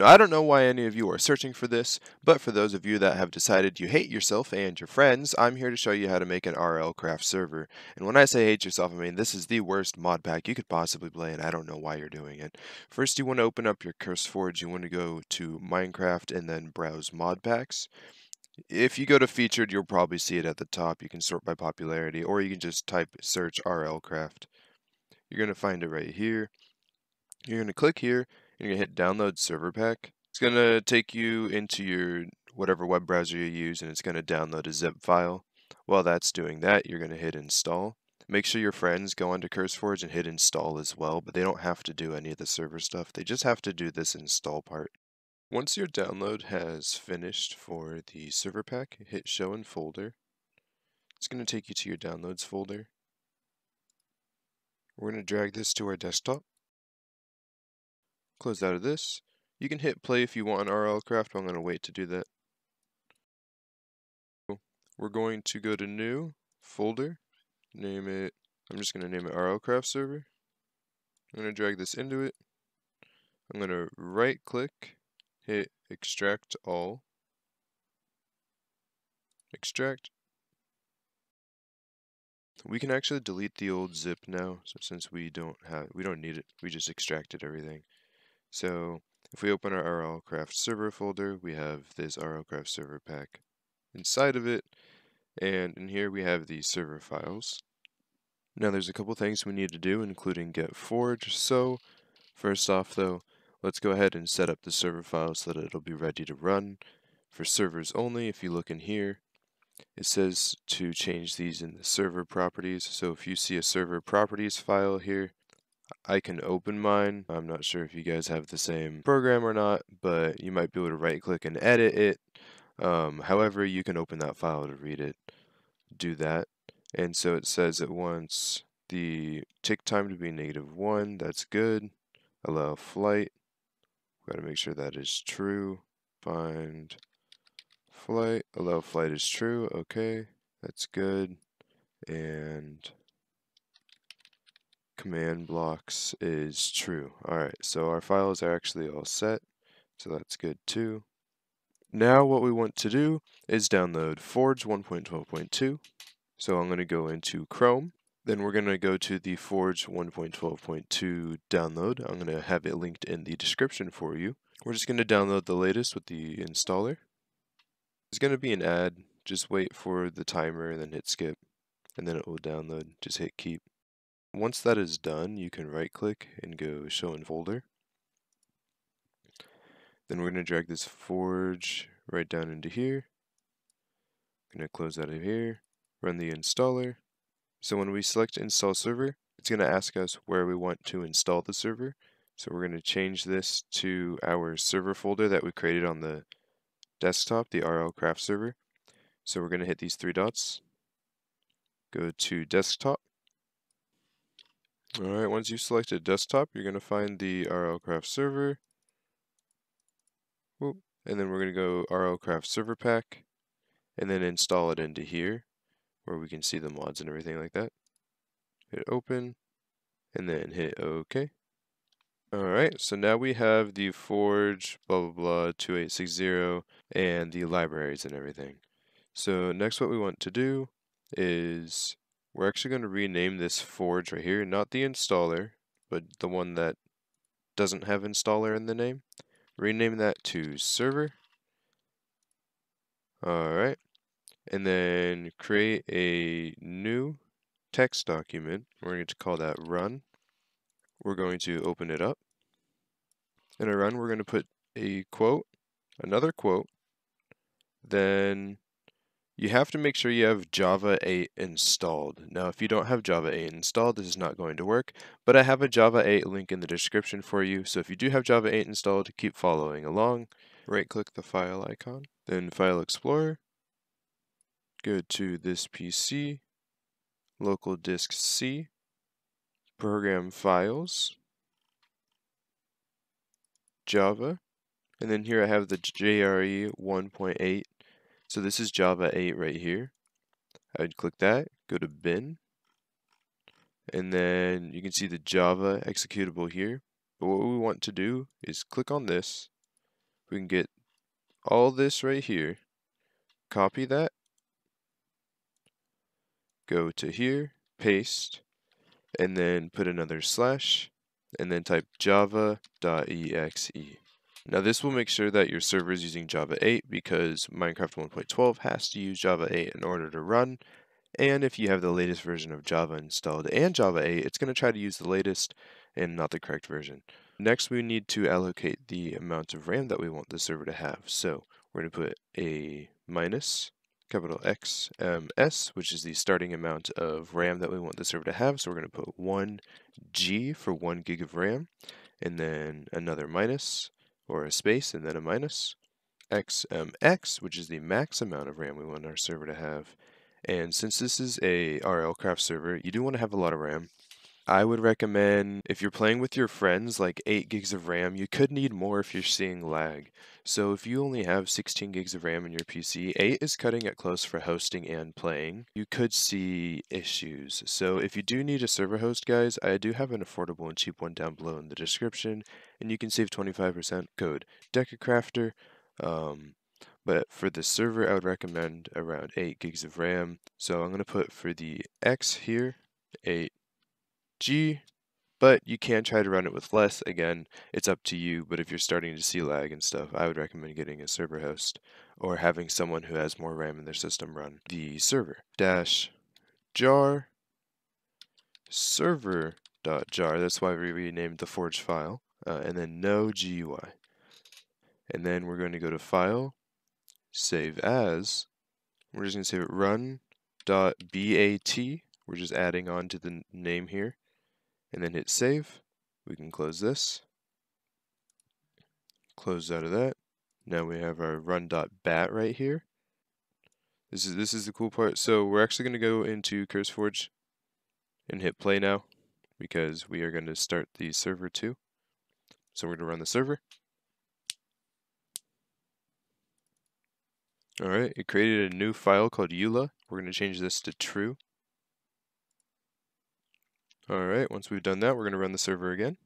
Now, I don't know why any of you are searching for this, but for those of you that have decided you hate yourself and your friends, I'm here to show you how to make an RL craft server. And when I say hate yourself, I mean this is the worst mod pack you could possibly play, and I don't know why you're doing it. First, you want to open up your CurseForge, you want to go to Minecraft and then browse mod packs. If you go to featured, you'll probably see it at the top. You can sort by popularity, or you can just type search RL craft. You're going to find it right here. You're going to click here you're going to hit download server pack. It's going to take you into your whatever web browser you use and it's going to download a zip file. While that's doing that, you're going to hit install. Make sure your friends go onto CurseForge and hit install as well, but they don't have to do any of the server stuff. They just have to do this install part. Once your download has finished for the server pack, hit show in folder. It's going to take you to your downloads folder. We're going to drag this to our desktop. Close out of this. You can hit play if you want on RL Craft, but I'm going to wait to do that. We're going to go to new, folder, name it, I'm just going to name it RL Craft server. I'm going to drag this into it. I'm going to right click, hit extract all, extract. We can actually delete the old zip now, so since we don't have, we don't need it, we just extracted everything. So if we open our RLCraft server folder, we have this RLCraft server pack inside of it. And in here we have the server files. Now there's a couple things we need to do, including get forge. So first off though, let's go ahead and set up the server file so that it'll be ready to run. For servers only, if you look in here, it says to change these in the server properties. So if you see a server properties file here, I can open mine. I'm not sure if you guys have the same program or not, but you might be able to right click and edit it. Um, however, you can open that file to read it. Do that. And so it says it wants the tick time to be negative 1. That's good. Allow flight. Got to make sure that is true. Find flight. Allow flight is true. Okay. That's good. And command blocks is true. Alright, so our files are actually all set, so that's good too. Now what we want to do is download Forge 1.12.2. So I'm going to go into Chrome, then we're going to go to the Forge 1.12.2 download. I'm going to have it linked in the description for you. We're just going to download the latest with the installer. There's going to be an ad, just wait for the timer and then hit skip, and then it will download. Just hit keep. Once that is done, you can right click and go show in folder. Then we're going to drag this forge right down into here. I'm going to close out of here, run the installer. So when we select install server, it's going to ask us where we want to install the server. So we're going to change this to our server folder that we created on the desktop, the RL craft server. So we're going to hit these three dots, go to desktop, Alright, once you've selected desktop, you're going to find the RLCraft server. Whoop. And then we're going to go RLCraft server pack and then install it into here where we can see the mods and everything like that. Hit open and then hit OK. Alright, so now we have the Forge, blah blah blah, 2860, and the libraries and everything. So next what we want to do is we're actually going to rename this Forge right here, not the installer, but the one that doesn't have installer in the name. Rename that to server. Alright. And then create a new text document. We're going to call that run. We're going to open it up. In a run, we're going to put a quote, another quote, then you have to make sure you have Java 8 installed. Now, if you don't have Java 8 installed, this is not going to work, but I have a Java 8 link in the description for you, so if you do have Java 8 installed, keep following along. Right-click the file icon, then File Explorer, go to this PC, local disk C, program files, Java, and then here I have the JRE 1.8 so this is Java 8 right here. I would click that, go to bin, and then you can see the Java executable here. But what we want to do is click on this, we can get all this right here, copy that, go to here, paste, and then put another slash, and then type java.exe. Now this will make sure that your server is using Java 8 because Minecraft 1.12 has to use Java 8 in order to run. And if you have the latest version of Java installed and Java 8, it's going to try to use the latest and not the correct version. Next, we need to allocate the amount of RAM that we want the server to have. So we're going to put a minus capital X M S, which is the starting amount of RAM that we want the server to have. So we're going to put 1 G for 1 gig of RAM, and then another minus, or a space, and then a minus. XMX, which is the max amount of RAM we want our server to have. And since this is a RLCraft server, you do want to have a lot of RAM. I would recommend if you're playing with your friends like 8 gigs of RAM, you could need more if you're seeing lag. So if you only have 16 gigs of RAM in your PC, 8 is cutting it close for hosting and playing. You could see issues. So if you do need a server host, guys, I do have an affordable and cheap one down below in the description, and you can save 25% code DecaCrafter. Um, but for the server, I would recommend around 8 gigs of RAM. So I'm going to put for the X here, 8 G, but you can try to run it with less. Again, it's up to you, but if you're starting to see lag and stuff, I would recommend getting a server host or having someone who has more RAM in their system run the server. Dash jar server dot jar. That's why we renamed the forge file. Uh, and then no GUI. And then we're going to go to file, save as. We're just going to save it run dot bat. We're just adding on to the name here and then hit save. We can close this. Close out of that. Now we have our run.bat right here. This is this is the cool part. So we're actually going to go into CurseForge and hit play now because we are going to start the server too. So we're going to run the server. Alright, it created a new file called EULA. We're going to change this to true. Alright, once we've done that, we're going to run the server again.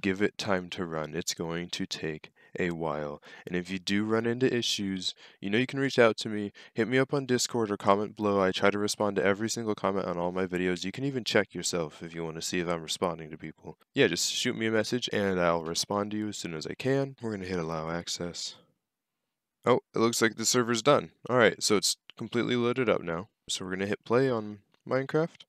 Give it time to run. It's going to take a while. And if you do run into issues, you know you can reach out to me, hit me up on Discord or comment below. I try to respond to every single comment on all my videos. You can even check yourself if you want to see if I'm responding to people. Yeah, just shoot me a message and I'll respond to you as soon as I can. We're going to hit allow access. Oh, it looks like the server's done. Alright, so it's completely loaded up now. So we're going to hit play on Minecraft.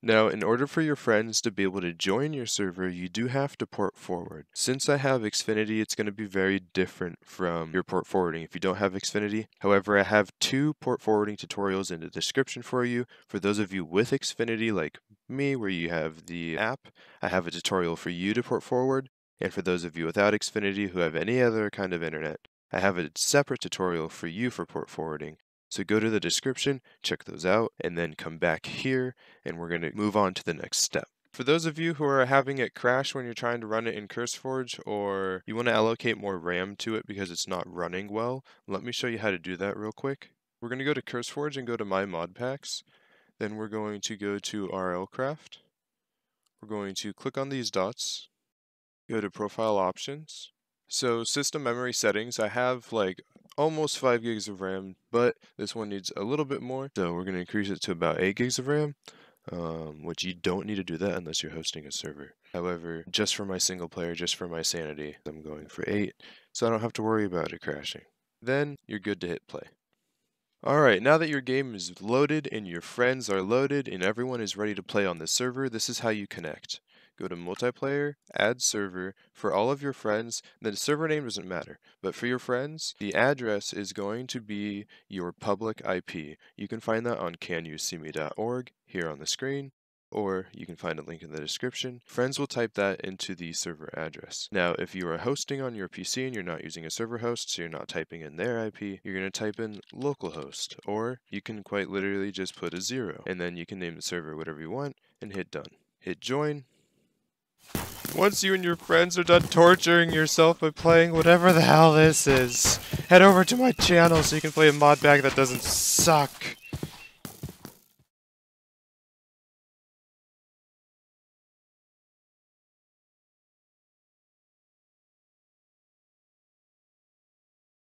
Now, in order for your friends to be able to join your server, you do have to port forward. Since I have Xfinity, it's going to be very different from your port forwarding if you don't have Xfinity. However, I have two port forwarding tutorials in the description for you. For those of you with Xfinity, like me, where you have the app, I have a tutorial for you to port forward. And for those of you without Xfinity who have any other kind of internet, I have a separate tutorial for you for port forwarding. So go to the description, check those out, and then come back here, and we're going to move on to the next step. For those of you who are having it crash when you're trying to run it in CurseForge, or you want to allocate more RAM to it because it's not running well, let me show you how to do that real quick. We're going to go to CurseForge and go to My Mod Packs. Then we're going to go to RLCraft. We're going to click on these dots, go to Profile Options. So system memory settings, I have like almost 5 gigs of RAM, but this one needs a little bit more. So we're going to increase it to about 8 gigs of RAM, um, which you don't need to do that unless you're hosting a server. However, just for my single player, just for my sanity, I'm going for 8, so I don't have to worry about it crashing. Then you're good to hit play. Alright, now that your game is loaded and your friends are loaded and everyone is ready to play on the server, this is how you connect go to multiplayer, add server for all of your friends. The server name doesn't matter, but for your friends, the address is going to be your public IP. You can find that on canyouseeme.org here on the screen or you can find a link in the description. Friends will type that into the server address. Now, if you are hosting on your PC and you're not using a server host, so you're not typing in their IP, you're going to type in localhost, or you can quite literally just put a zero, and then you can name the server whatever you want and hit done. Hit join, once you and your friends are done torturing yourself by playing whatever the hell this is, head over to my channel so you can play a mod pack that doesn't suck.